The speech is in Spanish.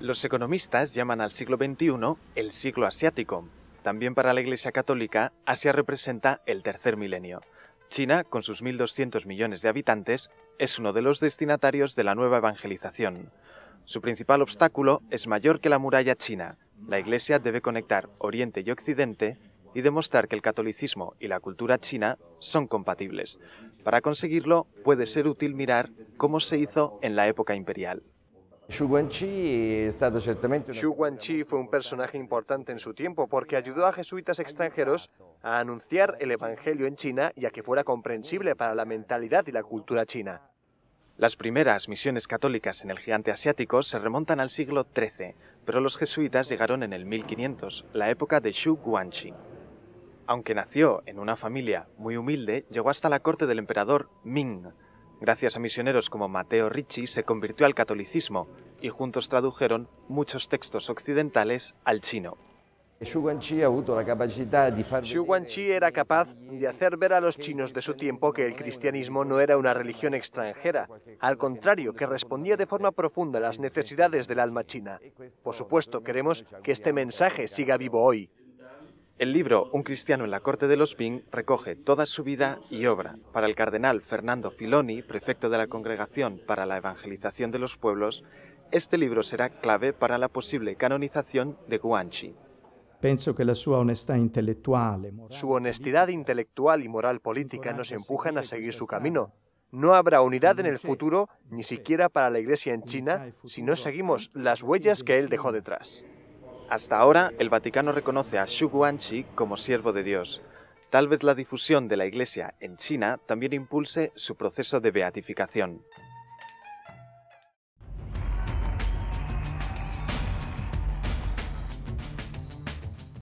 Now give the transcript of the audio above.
Los economistas llaman al siglo XXI el siglo asiático. También para la Iglesia Católica, Asia representa el tercer milenio. China, con sus 1.200 millones de habitantes, es uno de los destinatarios de la nueva evangelización. Su principal obstáculo es mayor que la muralla china. La Iglesia debe conectar Oriente y Occidente y demostrar que el catolicismo y la cultura china son compatibles. Para conseguirlo, puede ser útil mirar cómo se hizo en la época imperial. Xu Guangxi fue un personaje importante en su tiempo porque ayudó a jesuitas extranjeros a anunciar el Evangelio en China y a que fuera comprensible para la mentalidad y la cultura china. Las primeras misiones católicas en el gigante asiático se remontan al siglo XIII, pero los jesuitas llegaron en el 1500, la época de Xu Guangxi. Aunque nació en una familia muy humilde, llegó hasta la corte del emperador Ming, Gracias a misioneros como Mateo Ricci se convirtió al catolicismo y juntos tradujeron muchos textos occidentales al chino. Xu Guangxi era capaz de hacer ver a los chinos de su tiempo que el cristianismo no era una religión extranjera, al contrario, que respondía de forma profunda a las necesidades del alma china. Por supuesto, queremos que este mensaje siga vivo hoy. El libro Un cristiano en la corte de los Bing recoge toda su vida y obra. Para el cardenal Fernando Filoni, prefecto de la Congregación para la Evangelización de los Pueblos, este libro será clave para la posible canonización de Guanchi. Pienso que la sua honestidad intelectual, Su honestidad intelectual y moral política nos empujan a seguir su camino. No habrá unidad en el futuro, ni siquiera para la Iglesia en China, si no seguimos las huellas que él dejó detrás. Hasta ahora, el Vaticano reconoce a Xu Guangxi como siervo de Dios. Tal vez la difusión de la Iglesia en China también impulse su proceso de beatificación.